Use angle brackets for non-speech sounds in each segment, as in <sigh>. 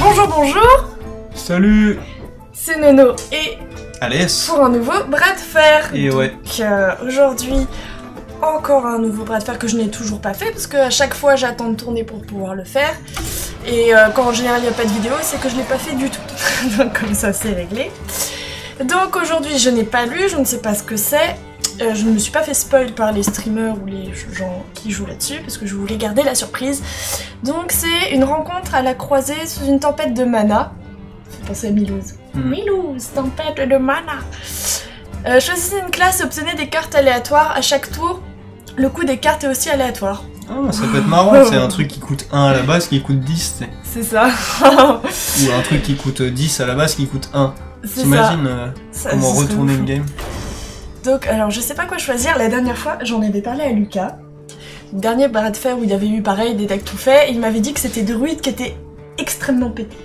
Bonjour, bonjour, Salut c'est Nono et Alès pour un nouveau bras de fer. Et ouais. Donc euh, aujourd'hui, encore un nouveau bras de fer que je n'ai toujours pas fait parce qu'à chaque fois j'attends de tourner pour pouvoir le faire. Et euh, quand en général il n'y a pas de vidéo, c'est que je ne l'ai pas fait du tout. <laughs> Donc comme ça c'est réglé. Donc aujourd'hui je n'ai pas lu, je ne sais pas ce que c'est. Euh, je ne me suis pas fait spoil par les streamers ou les gens qui jouent là-dessus parce que je voulais garder la surprise. Donc c'est une rencontre à la croisée sous une tempête de mana. Faut penser à Milouz. Mhm. Milouz, tempête de mana. Euh, choisissez une classe et obtenez des cartes aléatoires à chaque tour. Le coût des cartes est aussi aléatoire. Ah, ça peut être marrant, c'est un truc qui coûte 1 à la base qui coûte 10, tu sais. C'est ça. Ou un truc qui coûte 10 à la base qui coûte 1. C'est ça. T'imagines euh, comment retourner une game Donc, alors, je sais pas quoi choisir. La dernière fois, j'en avais parlé à Lucas. Dernier bras de fer où il avait eu pareil des decks tout faits, il m'avait dit que c'était Druid qui était extrêmement pété.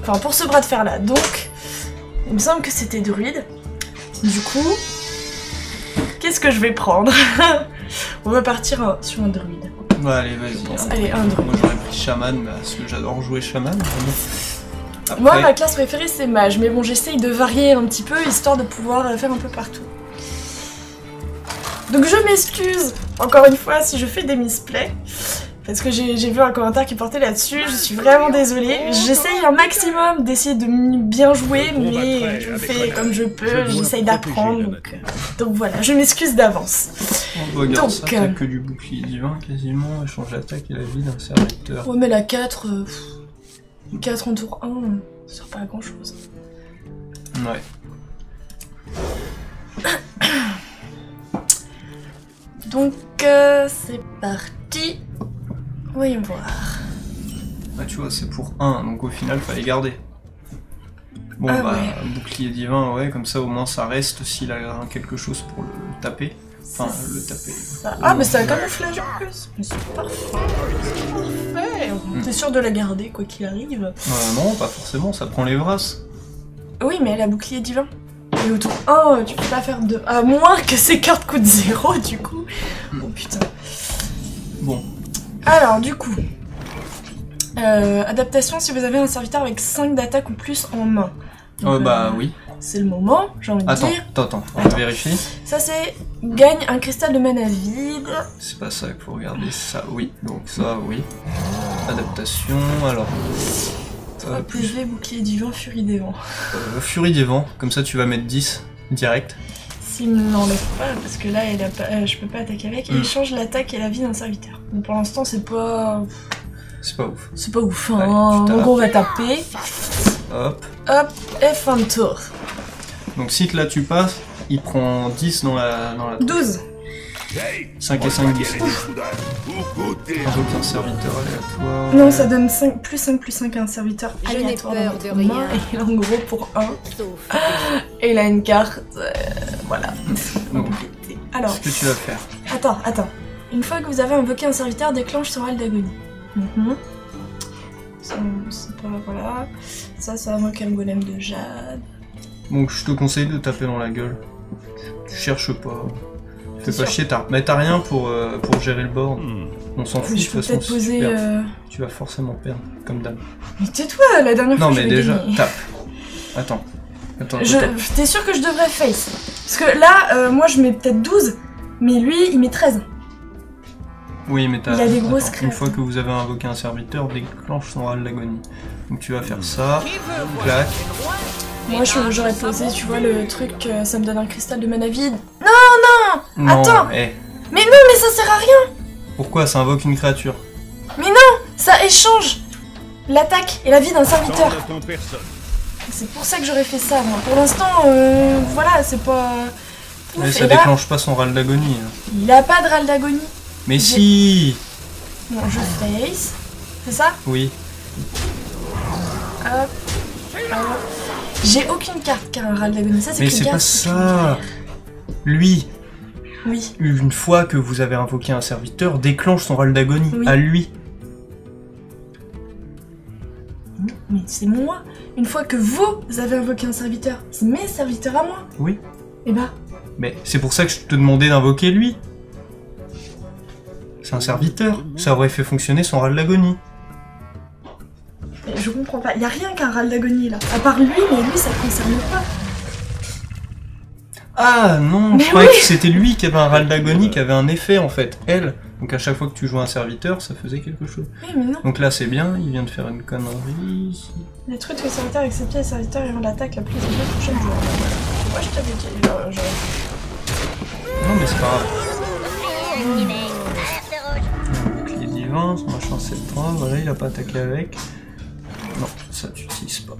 Enfin, pour ce bras de fer là. Donc, il me semble que c'était Druid. Du coup, qu'est-ce que je vais prendre <laughs> On va partir sur un Druid. Bah allez, vas-y. Allez, un druide. Moi j'aurais pris Shaman parce que j'adore jouer. Après, Moi, ma classe préférée, c'est mage, mais bon, j'essaye de varier un petit peu, histoire de pouvoir euh, faire un peu partout. Donc je m'excuse, encore une fois, si je fais des misplays, parce que j'ai vu un commentaire qui portait là-dessus, je suis vraiment désolée. J'essaye un maximum d'essayer de bien jouer, mais je fais comme je peux, j'essaye d'apprendre, donc, euh, donc voilà, je m'excuse d'avance. donc, ça, t'as euh, que du bouclier divin quasiment, échange l'attaque et la vie d'un serviteur. Ouais, mais la 4, euh, pff, 4 en tour 1, euh, ça sert pas à grand chose. Ouais. Donc euh, c'est parti. Voyons voir. Ah, tu vois, c'est pour 1, donc au final, fallait garder. Bon, Ah bah, ouais. bouclier divin, ouais, comme ça au moins ça reste s'il a quelque chose pour le taper. Enfin, le taper. ça. Ah, mais c'est un camouflage en plus. Mais c'est parfait. C'est parfait. T'es sûr de la garder, quoi qu'il arrive. Euh, non, pas forcément, ça prend les brasses. Oui, mais elle a bouclier divin. Et autour 1, tu peux pas faire de. À moins que ces cartes coûtent 0, du coup. Oh putain. Bon, Alors, du coup. euh, adaptation si vous avez un serviteur avec 5 d'attaque ou plus en main. Donc, ouais, bah euh, oui. C'est le moment, j'ai envie de dire. attends, attends, on va vérifier. Ça, c'est gagne un cristal de mana vide. C'est pas ça qu'il faut regarder, ça, oui. Donc ça, oui. Adaptation, alors. Euh, plus PV, bouclier divin, furie des vents. euh, Furie des vents, comme ça tu vas mettre 10 direct. S'il ne l'enlève pas, parce que là, il a pas, euh, je peux pas attaquer avec, et il change l'attaque et la vie d'un serviteur. Donc pour l'instant, c'est pas. C'est pas ouf. C'est pas ouf, hein. Allez, Donc tapes. on va taper. Hop. Hop, et fin de tour. Donc si là tu passes, il prend 10 dans la. Dans la 12. 5 et 5, 10. Invoque un serviteur aléatoire. Non, ça donne 5, plus 5 plus 5 à un serviteur Je aléatoire peur dans de rien. et en gros pour 1. Sauf Et il a une carte. euh, voilà. Donc, Alors, Qu'est-ce que tu vas faire attends, attends. Une fois que vous avez invoqué un serviteur, déclenche son râle d'agonie. Mhm. Ça, c'est pas. Voilà. Ça, ça invoque un golem de jade. Donc je te conseille de taper dans la gueule. Tu cherches pas. Fais pas chier, t'as mais t'as rien pour, euh, pour gérer le board. Hmm. On s'en fout, Mais de je toute peux façon, peut-être si tu poser. perds, euh, tu vas forcément perdre, comme dame. Mais tais-toi, la dernière Non fois mais déjà, gagner. tape. Attends. Attends, Je... attends. T'es sûr que je devrais face? Parce que là, euh, moi je mets peut-être 12, mais lui il met 13. Oui, mais t'as. Il a des grosses attends, Une crêpes. fois que vous avez invoqué un serviteur, déclenche son râle d'agonie. Donc tu vas faire ça, clac. Moi je- j'aurais posé, tu vois, le truc, euh, ça me donne un cristal de mana vide. Non, Attends. eh, Mais non, mais ça sert à rien pourquoi ça invoque une créature? Ça échange l'attaque et la vie d'un serviteur. C'est pour ça que j'aurais fait ça, moi. Pour l'instant, euh, voilà, c'est pas... Mais ça là, déclenche pas son râle d'agonie. hein. il a pas de râle d'agonie. Mais si Bon, je face. C'est ça? Oui. Hop. J'ai aucune carte qui a un râle d'agonie. Ça, c'est Mais que c'est gars, pas c'est ça Lui, Oui. une fois que vous avez invoqué un serviteur, déclenche son râle d'agonie Oui. à lui. Non, mais c'est moi. Une fois que vous avez invoqué un serviteur, c'est mes serviteurs à moi. Oui. Et bah, Mais c'est pour ça que je te demandais d'invoquer lui. C'est un serviteur. Ça aurait fait fonctionner son râle d'agonie. Mais Je comprends pas. Y a rien qu'un râle d'agonie là. À part lui, mais lui ça le concerne pas. Ah non, Mais je croyais oui. que c'était lui qui avait un râle d'agonie qui avait un effet en fait. Elle. Donc à chaque fois que tu jouais un serviteur, ça faisait quelque chose. Oui, mais non. Donc là c'est bien, il vient de faire une connerie. ici. Les trucs que serviteur accepté, les serviteurs et l'attaque la plus élevée pour chaque joueur. Moi je t'avais dit. genre, Non mais c'est pas grave. Bouclier divin, son machin 7-3, voilà, il a pas attaqué avec. Non, ça tu utilises pas.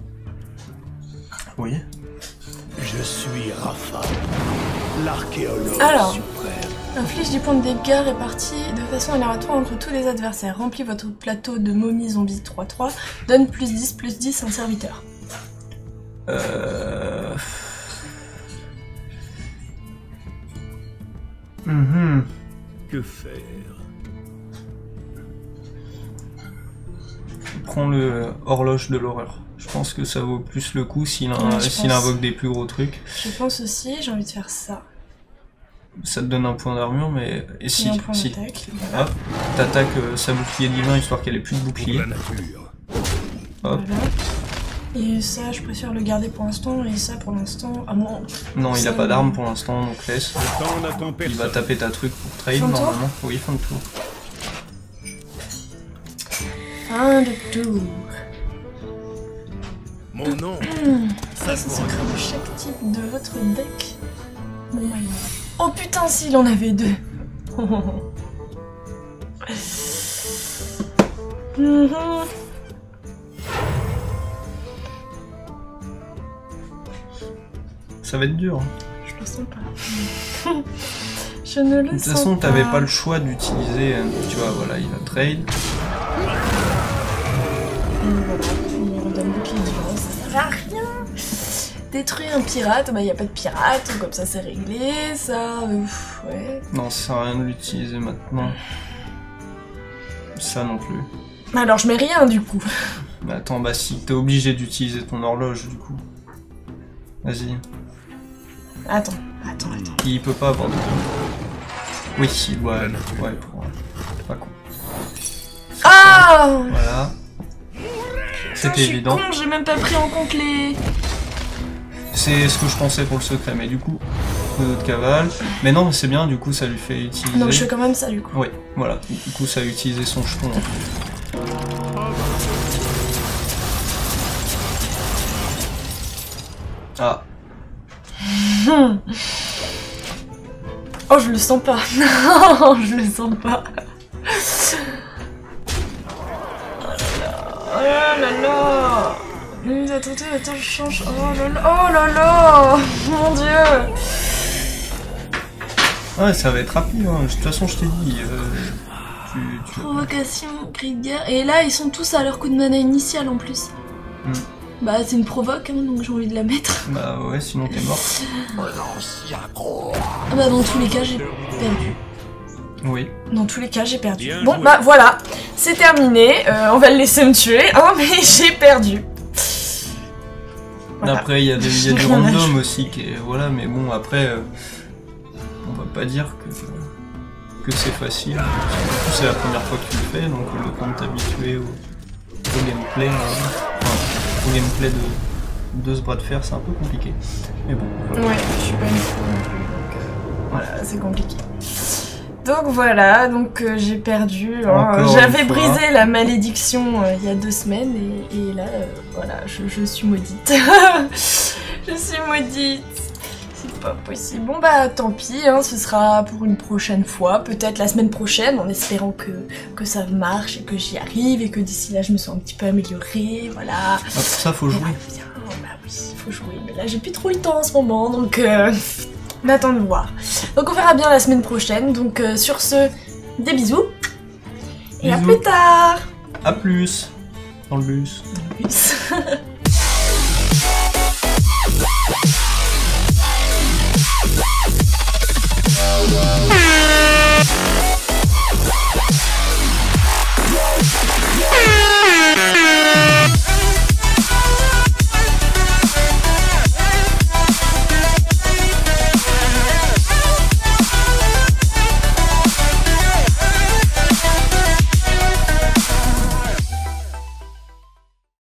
Oui. Je suis Rafa, l'archéologue Alors. suprême. Inflige du point de dégâts répartis de façon aléatoire entre tous les adversaires. Remplis votre plateau de momies zombies 3-3. Donne plus 10, plus 10 à un serviteur. Euh... Mhm. Que faire? Prends le horloge de l'horreur. Je pense que ça vaut plus le coup s'il Ouais, invoque des plus gros trucs. Je pense aussi, j'ai envie de faire ça. Ça te donne un point d'armure, mais... Et Et si, un point si. Hop, t'attaques euh, sa bouclier divin histoire qu'elle ait plus de bouclier. Hop. Voilà. Et ça, je préfère le garder pour l'instant, et ça pour l'instant. Ah bon, Non, il a pas d'arme pour l'instant, donc laisse. Il va taper ta truc pour trade Fin de tour normalement. Oui, fin de tour. fin de tour. Mon nom, Ça, c'est secret de chaque type de votre deck. Bon. Oh putain, s'il en avait deux. <laughs> Ça va être dur. hein. Je le sens pas. <laughs> Je ne le De toute sens façon, pas. t'avais pas le choix d'utiliser. euh, Tu vois, voilà, il a trade. Et voilà, il sert à rien. Détruire un pirate, bah y a pas de pirate, comme ça c'est réglé, ça, euh, pff, ouais. Non, ça sert à rien de l'utiliser maintenant. Ça non plus. Alors je mets rien du coup. Mais <laughs> attends, bah si, t'es obligé d'utiliser ton horloge du coup. Vas-y. Attends, attends, attends. Il peut pas avoir de Oui, La nature. ouais, pour... Pas con. Ah Voilà. C'était évident. con, j'ai même pas pris en compte les... C'est ce que je pensais pour le secret, mais du coup, de cavale. Mais non, c'est bien, du coup, ça lui fait utiliser. Donc je fais quand même ça du coup. Oui, voilà. Du coup, ça a utilisé son jeton. Ah, <laughs> Oh je le sens pas. <laughs> Non, je le sens pas. Oh là là Hum, Attendez, attends, je change. Oh là là, oh là là <laughs> Mon dieu ouais, ça va être rapide. hein. De toute façon, je t'ai dit. euh, tu, tu- Provocation, cri de guerre. Et là, ils sont tous à leur coup de mana initial en plus. Hmm. Bah, c'est une provoque, hein, donc j'ai envie de la mettre. <laughs> Bah ouais, sinon t'es mort. Ah bah, dans tous les cas, j'ai perdu. Oui. Dans tous les cas, j'ai perdu. Bien bon, joué. bah voilà, c'est terminé. Euh, on va le laisser me tuer, hein, <laughs> mais j'ai perdu. Voilà. Après, il y a, des- y a du <laughs> random aussi, qui est, voilà, mais bon, après, euh, on va pas dire que, que c'est facile. C'est la première fois que tu le fais, donc le temps de t'habituer au, au gameplay, euh, enfin, au gameplay de, de ce bras de fer, c'est un peu compliqué. Mais bon, voilà. Ouais, je suis pas une pro non plus, donc euh, voilà, c'est compliqué. Donc voilà, donc euh, j'ai perdu. hein. J'avais brisé la malédiction euh, il y a deux semaines et, et là, euh, voilà, je, je suis maudite. <laughs> je suis maudite. C'est pas possible. Bon bah tant pis, hein, ce sera pour une prochaine fois, peut-être la semaine prochaine, en espérant que, que ça marche et que j'y arrive et que d'ici là je me sois un petit peu améliorée, voilà. Ah, pour ça, faut jouer. Bien, bah oui, faut jouer. Mais là, j'ai plus trop eu le temps en ce moment, donc <laughs> mais attends de voir. Donc on verra bien la semaine prochaine. Donc euh, sur ce, des bisous. Et à plus tard. À plus. Dans le bus. Dans le bus. <laughs>